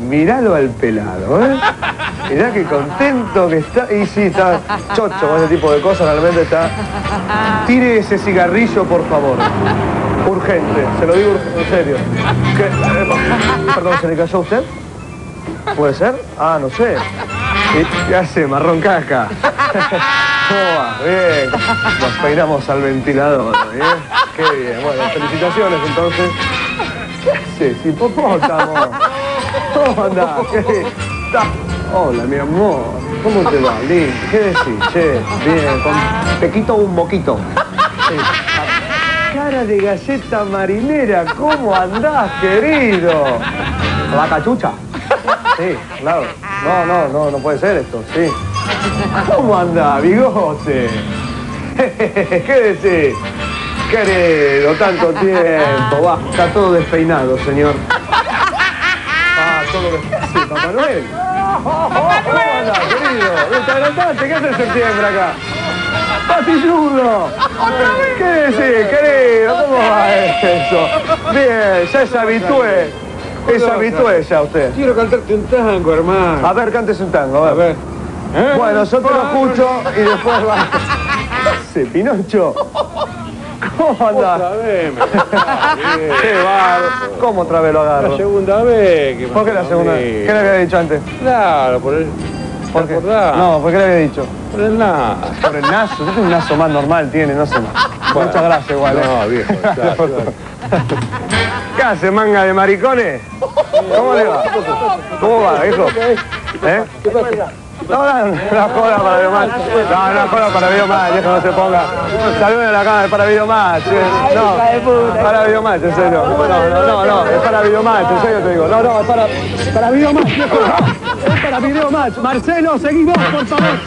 Miralo al pelado, ¿eh? Mirá qué contento que está. Y sí, está chocho con ese tipo de cosas, realmente está. Tire ese cigarrillo, por favor. Urgente, se lo digo en serio. ¿Qué? Eh, Perdón, ¿se le cayó a usted? ¿Puede ser? Ah, no sé. ¿Y ¿Qué hace? Marrón caca. Bien. Nos peinamos al ventilador, ¿bien? Qué bien. Bueno, felicitaciones entonces. ¿Qué haces, hipopótamo? ¿Cómo andás? Hola, mi amor. ¿Cómo te va? Lindo. ¿Qué decís? Che, bien. Te quito un moquito. Cara de galleta marinera, ¿cómo andás, querido? La cachucha. Sí, claro. No, no, no, no puede ser esto, sí. ¿Cómo anda, bigote? ¿Qué decís? Querido, tanto tiempo. Va, está todo despeinado, señor. Todo. Sí, Papá Noel. ¿Cómo andás, querido? ¿Te adelantaste? ¿Qué haces en septiembre acá? ¡Patilludo! ¿Qué decís, querido? ¿Cómo va eso? Bien, ya es habitué. Es habitué ya usted. Quiero cantarte un tango, hermano. A ver, cántese un tango, a ver. A ver. ¿Eh? Bueno, yo te lo escucho y después va. ¿Qué hace, Pinocho? ¿Cómo Otra anda? vez me. Qué bárbaro. ¿Cómo otra vez lo La agarro? segunda vez que ¿Por qué la segunda? conmigo. ¿Qué le había dicho antes? Claro, por el... ¿Por ¿Te qué? No, ¿por qué le había dicho? Por el nada. Por el tiene un naso más normal, tiene, no sé más. Bueno. Muchas gracias, igual. ¿eh? No, viejo, claro, claro. ¿Qué hace, manga de maricones? ¿Cómo le va? ¿Cómo va, viejo? ¿Eh? No, no, una joda para Videomatch. No, una joda para Videomatch, viejo, no se ponga. Saluden a la cámara, es para eh. No, para Videomatch, en serio. No, no, no, no, es para Videomatch, en serio te digo. No, no, es para, para Videomatch, viejo. Es para Videomatch. Marcelo, seguí vos, por favor.